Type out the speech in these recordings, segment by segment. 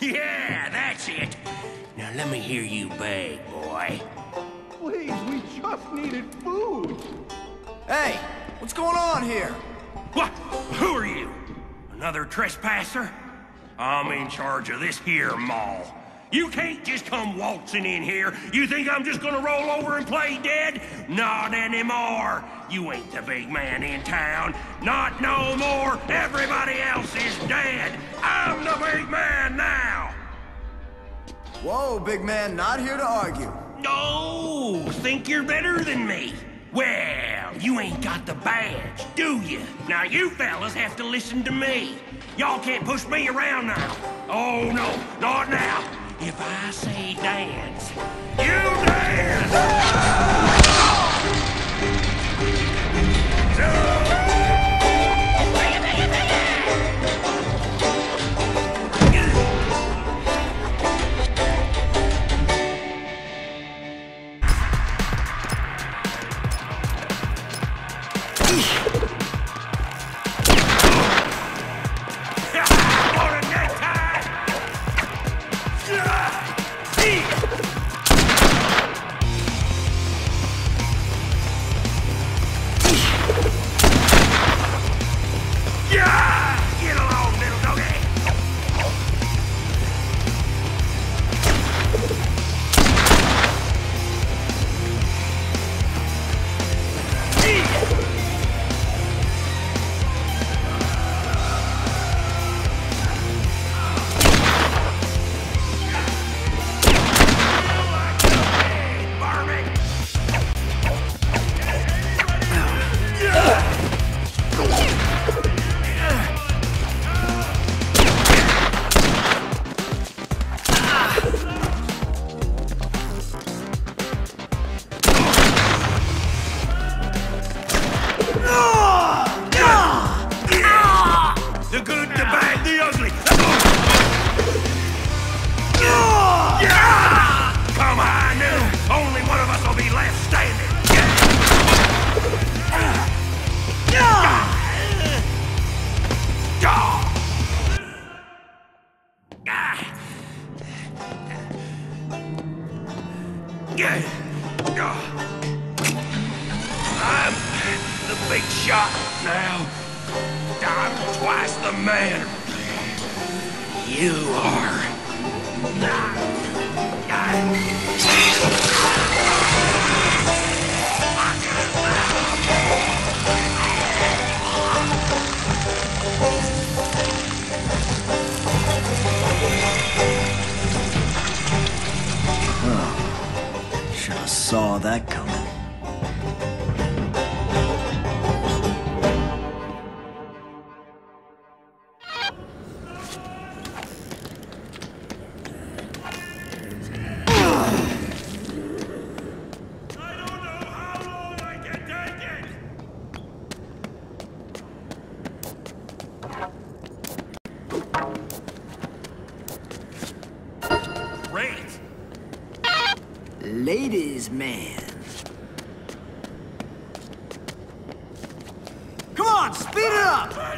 Yeah, that's it. Now let me hear you beg, boy. Please, we just needed food. Hey, what's going on here? What? Who are you? Another trespasser? I'm in charge of this here mall. You can't just come waltzing in here. You think I'm just gonna roll over and play dead? Not anymore. You ain't the big man in town. Not no more. Everybody else is dead. I'm the big man now. Whoa, big man, not here to argue. No, think you're better than me. Well, you ain't got the badge, do you? Now you fellas have to listen to me. Y'all can't push me around now. Oh no, not now. If I say dance, you dance! Now. I'm twice the man. You are. Should have saw that coming. Great. Ladies' man. Come on, speed it up!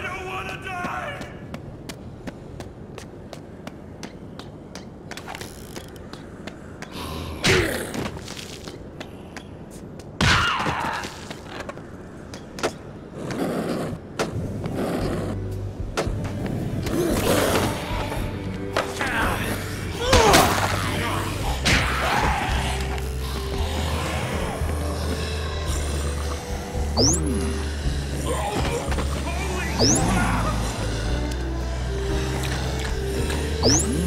음.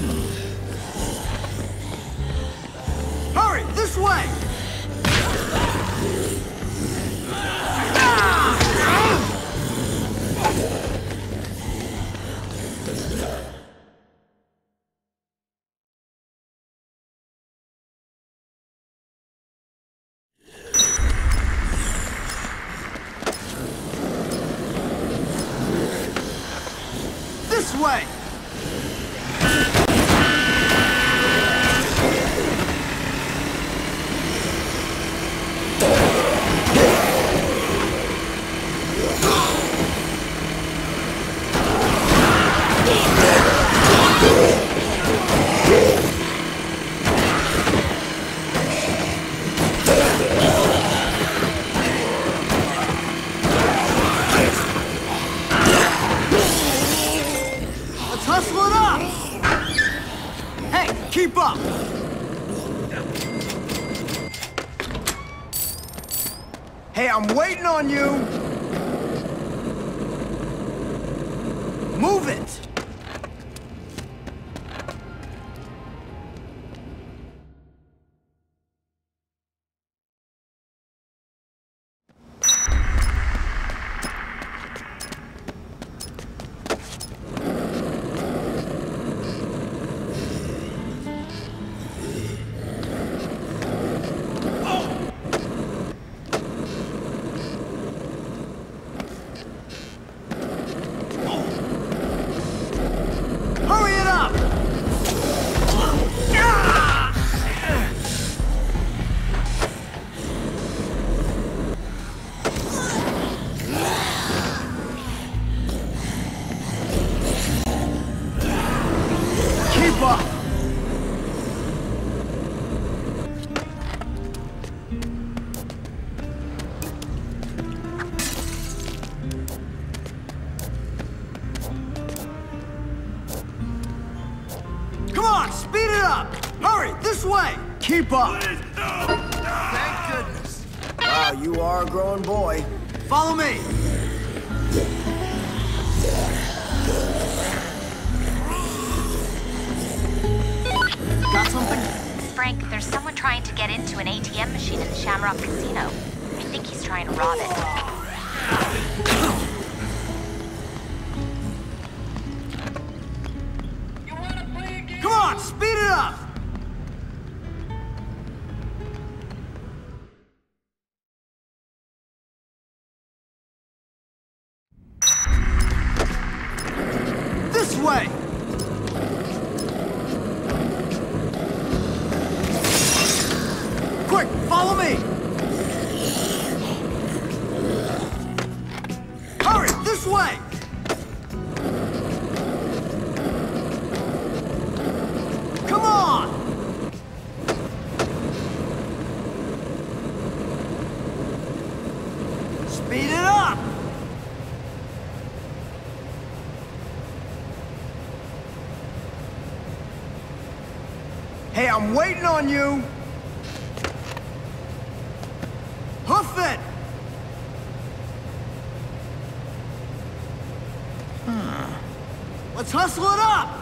way! keep up! Hey, I'm waiting on you! Move it! Way! Keep up! Thank goodness! Wow, you are a growing boy. Follow me! Got something? Frank, there's someone trying to get into an ATM machine in the Shamrock Casino. I think he's trying to rob it. Way! Hey, I'm waiting on you! Hoof it! Let's hustle it up!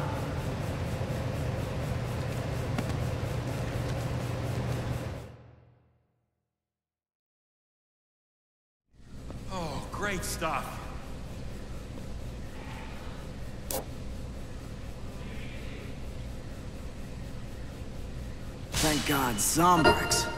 Oh, great stuff. Thank God, Zombrex.